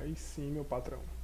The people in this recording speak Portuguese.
Aí sim, meu patrão.